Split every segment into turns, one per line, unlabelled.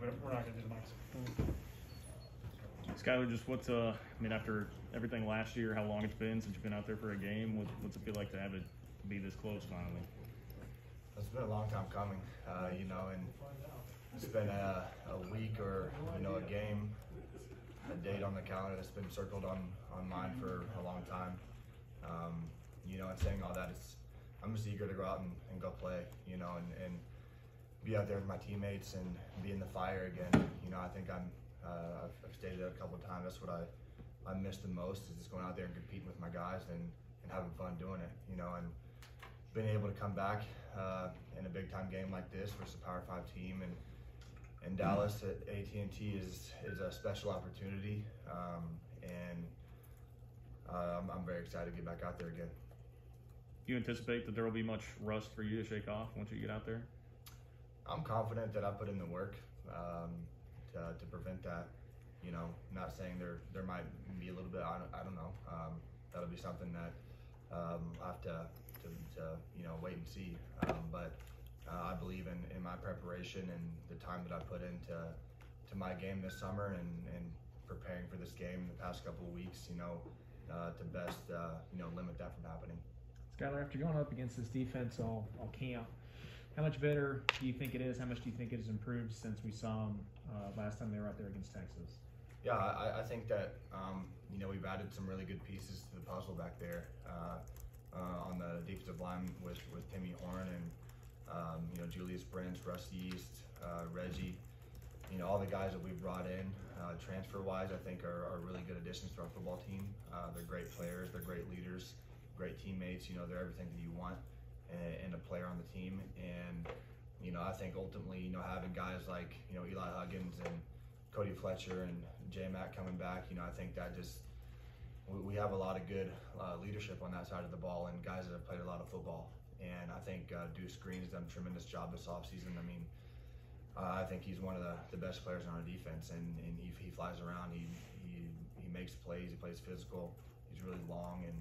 we're we're not gonna do the mics.
Skylar, just what's uh, I mean, after everything last year, how long it's been since you've been out there for a game? What, what's it feel like to have it be this close finally?
It's been a long time coming, uh, you know, and it's been a, a week or you know a game, a date on the calendar that's been circled on on mine for a long time. Um, you know, and saying all that, it's I'm just eager to go out and, and go play, you know, and, and be out there with my teammates and be in the fire again. You know, I think I'm. Uh, I've, stated it a couple of times. That's what I I miss the most is just going out there and competing with my guys and, and having fun doing it. You know, and being able to come back uh, in a big time game like this versus a Power Five team and in Dallas at AT&T is is a special opportunity, um, and uh, I'm, I'm very excited to get back out there again.
Do you anticipate that there will be much rust for you to shake off once you get out there?
I'm confident that I put in the work um, to, to prevent that. You know, not saying there there might be a little bit. I don't, I don't know. Um, that'll be something that um, I have to, to, to you know wait and see. Um, but uh, I believe in, in my preparation and the time that I put into to my game this summer and, and preparing for this game the past couple of weeks. You know, uh, to best uh, you know limit that from happening.
Skylar, after going up against this defense all, all camp, how much better do you think it is? How much do you think it has improved since we saw them uh, last time they were out there against Texas?
Yeah, I, I think that um, you know we've added some really good pieces to the puzzle back there uh, uh, on the defensive line with with Timmy Horne and um, you know Julius Brents, Russ Yeast, uh, Reggie. You know all the guys that we've brought in uh, transfer wise, I think are, are, really good additions to our football team. Uh, they're great players, they're great leaders, great teammates. You know they're everything that you want in a player on the team and. You know, I think ultimately, you know, having guys like you know Eli Huggins and Cody Fletcher and J Mac coming back, you know, I think that just we, we have a lot of good uh, leadership on that side of the ball and guys that have played a lot of football. And I think uh, Deuce has done a tremendous job this offseason. I mean, uh, I think he's one of the, the best players on our defense, and, and he, he flies around. He, he he makes plays. He plays physical. He's really long, and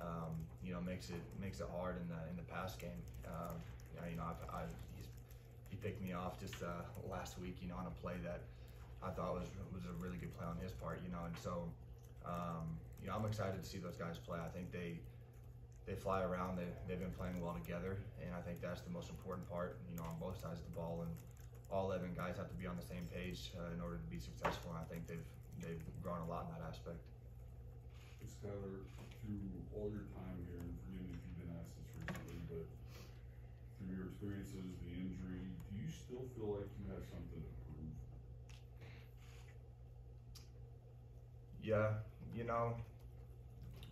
um, you know makes it makes it hard in the in the pass game. Um, you know, I've, I've, he picked me off just uh, last week. You know, on a play that I thought was was a really good play on his part, you know. And so, um, you know, I'm excited to see those guys play. I think they they fly around. They they've been playing well together, and I think that's the most important part. You know, on both sides of the ball, and all 11 guys have to be on the same page uh, in order to be successful. And I think they've they've grown a lot in that aspect.
Skylar, through all your time here, and forgive me if you've been asked this recently, but through your experiences, the injury, do you still feel like you have something to prove?
Yeah, you know,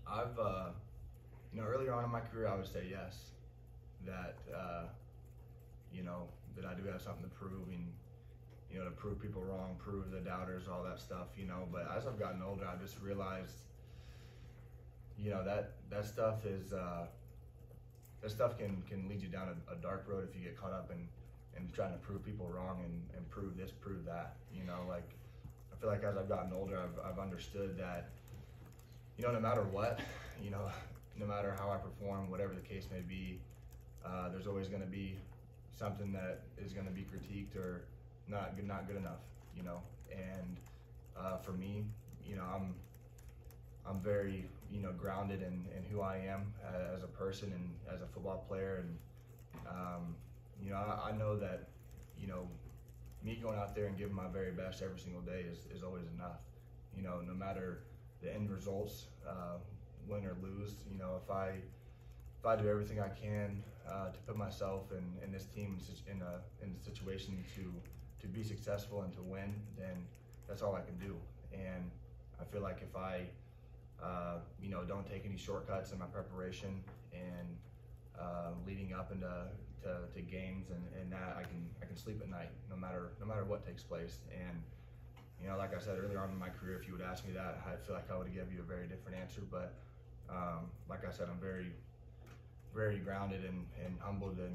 I've, uh, you know, earlier on in my career, I would say yes, that, uh, you know, that I do have something to prove and, you know, to prove people wrong, prove the doubters, all that stuff, you know. But as I've gotten older, I just realized, you know, that that stuff is, uh, that stuff can can lead you down a, a dark road if you get caught up in, in trying to prove people wrong and, and prove this, prove that, you know, like I feel like as I've gotten older, I've, I've understood that, you know, no matter what, you know, no matter how I perform, whatever the case may be, uh, there's always going to be something that is going to be critiqued or not good, not good enough, you know. And uh, for me, you know, I'm I'm very you know grounded in, in who I am as a person and as a football player, and um, you know, I, I know that you know me going out there and giving my very best every single day is, is always enough. You know, no matter the end results, uh, win or lose, you know, if I if I do everything I can uh, to put myself and, and this team in a in a situation to to be successful and to win, then that's all I can do. And I feel like if I uh, you know don't take any shortcuts in my preparation and uh, leading up into to, to games and, and that I can I can sleep at night no matter no matter what takes place. And you know like I said earlier on in my career if you would ask me that I feel like I would have given you a very different answer. But um, like I said I'm very very grounded and, and humbled in,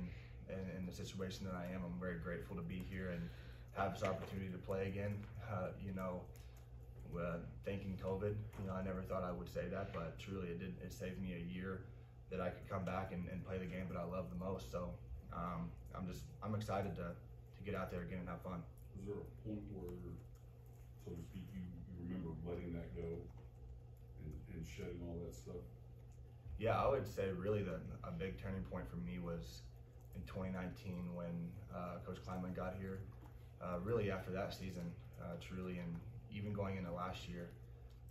in, the situation that I am. I'm very grateful to be here and have this opportunity to play again. Uh, you know uh, thanking COVID you know I never thought I would say that but truly it did it saved me a year that I could come back and, and play the game that I love the most. So um, I'm just I'm excited to to get out there again and have fun.
was there a point where, so to speak, you, you remember letting that go and, and shedding all that stuff?
Yeah, I would say really the a big turning point for me was in 2019 when uh, Coach Klieman got here. Uh, really after that season, uh, truly, and even going into last year,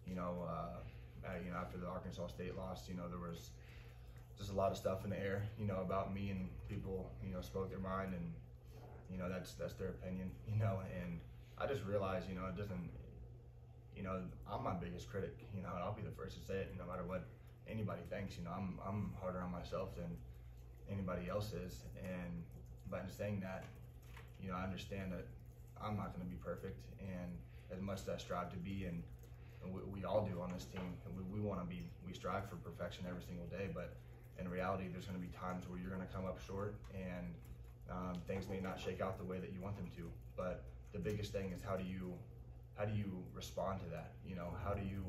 you know, uh, uh, you know after the Arkansas State loss, you know there was just a lot of stuff in the air, you know, about me and people, you know, spoke their mind and you know that's that's their opinion, you know, and I just realized, you know, it doesn't, you know, I'm my biggest critic, you know, and I'll be the first to say it, no matter what anybody thinks, you know, I'm I'm harder on myself than anybody else is, and in saying that, you know, I understand that I'm not going to be perfect, and as much as I strive to be, and, and we, we all do on this team, and we, we want to be, we strive for perfection every single day, but in reality, there's going to be times where you're going to come up short, and um, things may not shake out the way that you want them to. But the biggest thing is how do you, how do you respond to that? You know, how do you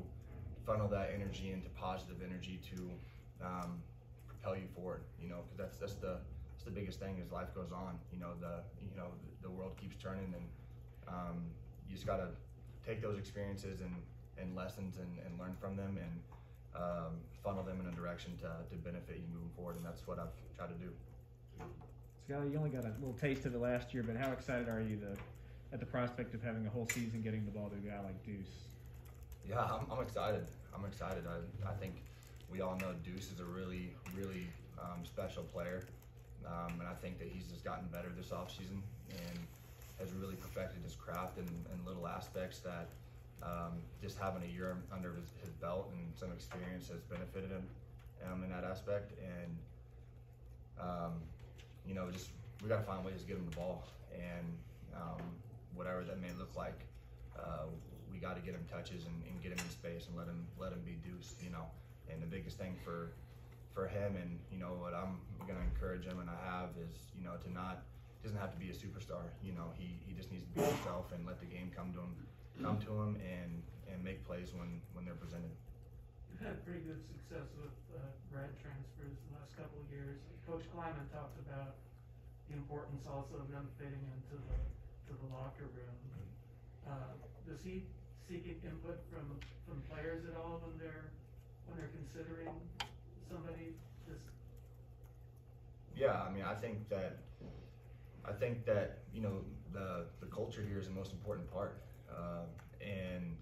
funnel that energy into positive energy to um, propel you forward? You know, because that's that's the that's the biggest thing as life goes on. You know, the you know the, the world keeps turning, and um, you just gotta take those experiences and, and lessons and, and learn from them and um, funnel them in a direction to, to benefit you moving forward. And that's what I've tried to do.
Scotty, you only got a little taste of it last year, but how excited are you to, at the prospect of having a whole season getting the ball to a guy like Deuce?
Yeah, I'm, I'm excited. I'm excited. I, I think we all know Deuce is a really, really um, special player. Um, and I think that he's just gotten better this offseason and has really perfected his craft in, in little aspects that um, just having a year under his, his belt and some experience has benefited him um, in that aspect. And, um, you know, just we got to find ways to get him the ball. And um, whatever that may look like, uh, we got to get him touches and, and get him in space and let him let him be Deuce, you know. And the biggest thing for for him and you know what I'm going to encourage him and I have is you know to not doesn't have to be a superstar. You know he, he just needs to be himself and let the game come to him come to him and and make plays when when they're presented.
You've had pretty good success with uh, grad transfers the last couple of years. Coach Klieman talked about the importance also of them fitting into the to the locker room. Uh, does he seek input from from players at all when they're when they're considering somebody? Just
Yeah, I mean, I think that I think that you know the the culture here is the most important part, um, and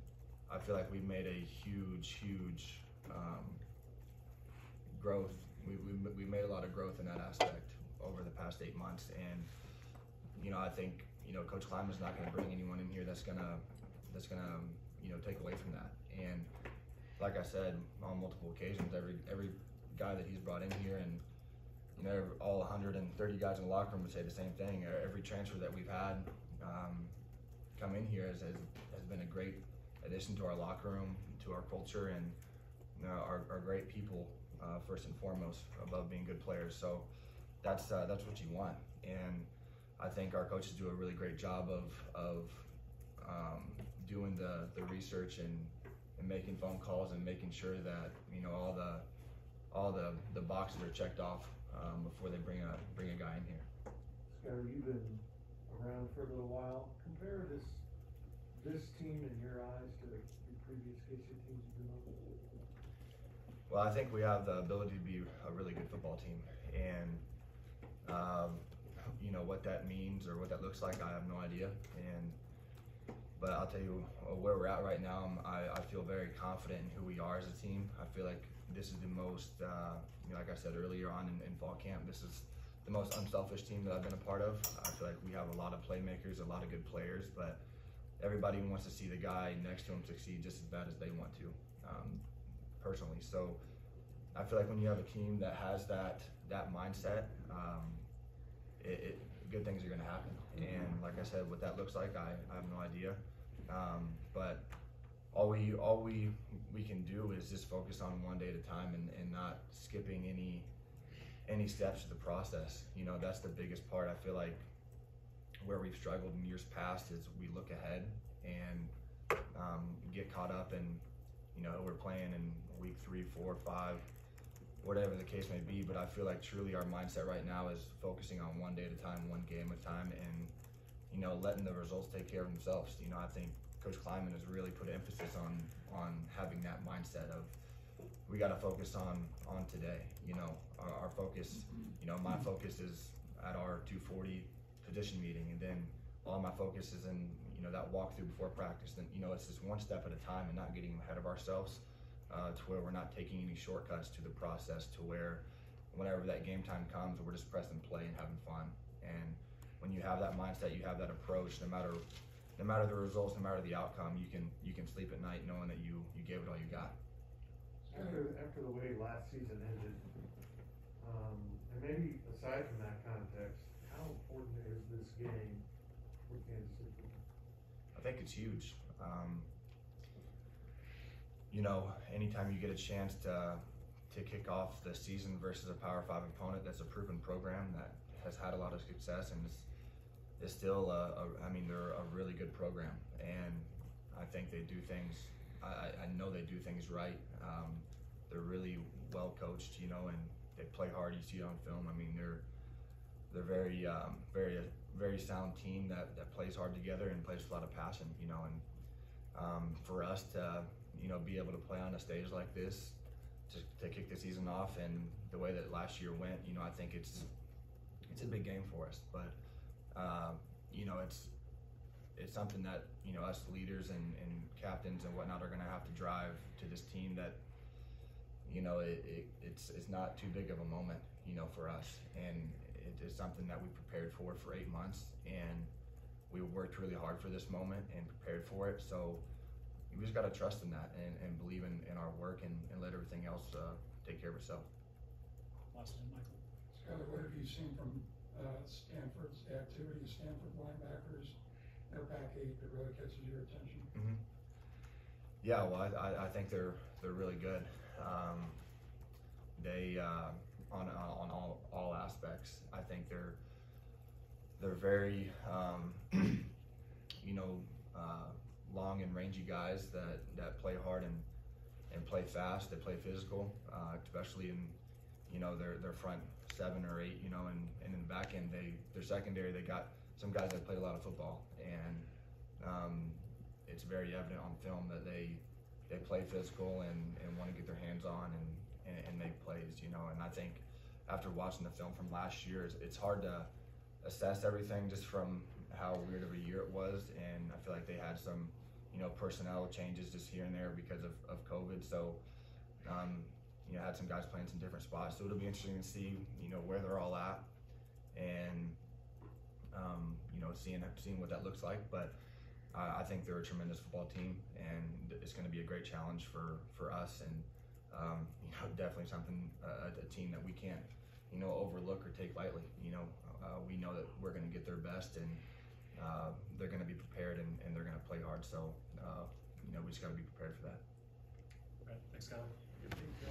I feel like we've made a huge, huge um, growth. We we we made a lot of growth in that aspect over the past eight months, and you know I think you know Coach Klieman's not going to bring anyone in here that's gonna that's gonna you know take away from that. And like I said on multiple occasions, every every guy that he's brought in here and you know, all 130 guys in the locker room would say the same thing. Uh, Every transfer that we've had um, come in here has, has, has been a great addition to our locker room, to our culture, and you know, our, our great people uh, first and foremost, above being good players. So that's uh, that's what you want, and I think our coaches do a really great job of of um, doing the, the research and, and making phone calls and making sure that you know all the all the, the boxes are checked off um, before they bring a bring a guy in here.
Scott, you've been around for a little while. Compare this, this team in your eyes to the previous K-State teams you've been on.
Well, I think we have the ability to be a really good football team, and um, you know what that means or what that looks like. I have no idea, and but I'll tell you where we're at right now. I, I feel very confident in who we are as a team. I feel like this is the most, uh, you know, like I said earlier on in, in fall camp, this is the most unselfish team that I've been a part of. I feel like we have a lot of playmakers, a lot of good players, but everybody wants to see the guy next to him succeed just as bad as they want to, um, personally. So I feel like when you have a team that has that that mindset, um, it, it, good things are going to happen. And like I said, what that looks like, I, I have no idea. Um, but all we all we we can do is just focus on one day at a time and, and not skipping any any steps of the process. You know, that's the biggest part. I feel like where we've struggled in years past is we look ahead and um, get caught up in, you know, we're playing in week three, four, five, whatever the case may be. But I feel like truly our mindset right now is focusing on one day at a time, one game at a time, and you know, letting the results take care of themselves. You know, I think Coach Klieman has really put emphasis on on having that mindset of we got to focus on on today. You know, our, our focus. You know, my focus is at our 240 position meeting, and then all my focus is in you know that walkthrough before practice. Then you know it's just one step at a time and not getting ahead of ourselves uh, to where we're not taking any shortcuts to the process. To where whenever that game time comes, we're just pressing play and having fun. And when you have that mindset, you have that approach. No matter no matter the results, no matter the outcome, you can you can sleep at night knowing that you you gave it all you got.
After, after the way last season ended, um, and maybe aside from that context, how important is this game for Kansas State?
I think it's huge. Um, you know, anytime you get a chance to to kick off the season versus a Power Five opponent that's a proven program that has had a lot of success and is, is still, a, a, I mean, they're a really good program, and I think they do things. I, I- know they do things right. Um, they're really well coached, you know, and they play hard. You see it on film. I mean, they're they're very um, very very sound team that, that plays hard together and plays with a lot of passion you know and um, for us to you know be able to play on a stage like this to, to kick the season off and the way that last year went you know I think it's it's a big game for us but uh, you know it's it's something that you know us leaders and, and captains and whatnot are going to have to drive to this team that you know, it, it, it's it's not too big of a moment, you know, for us, and it is something that we prepared for for eight months, and we worked really hard for this moment and prepared for it. So we just got to trust in that and, and believe in, in our work and, and let everything else uh, take care of itself.
Austin, Michael.
Skylar, what have you seen from uh, Stanford's activity Stanford linebackers? Their back eight that really catches your attention.
Mm-hmm. Yeah, well, I, I, think they're they're really good. Um, they uh, on on all all aspects. I think they're they're very um, you know uh, long and rangy guys that that play hard and and play fast. They play physical, uh, especially in you know their their front seven or eight. You know, and and in the back end, they their secondary. They got some guys that played a lot of football and. Um, it's very evident on film that they they play physical and, and want to get their hands on and, and, and make plays, you know. And I think after watching the film from last year, it's, it's hard to assess everything just from how weird of a year it was. And I feel like they had some, you know, personnel changes just here and there because of, of COVID. So, um, you know, had some guys playing some different spots. So it'll be interesting to see, you know, where they're all at and, um, you know, seeing seeing what that looks like. But I I think they're a tremendous football team, and it's going to be a great challenge for, for us, and um, you know, definitely something uh, a team that we can't, you know, overlook or take lightly. You know, uh, we know that we're going to get their best, and uh, they're going to be prepared, and, and they're going to play hard. So, uh, you know, we just got to be prepared for that.
Right, thanks, Kyle.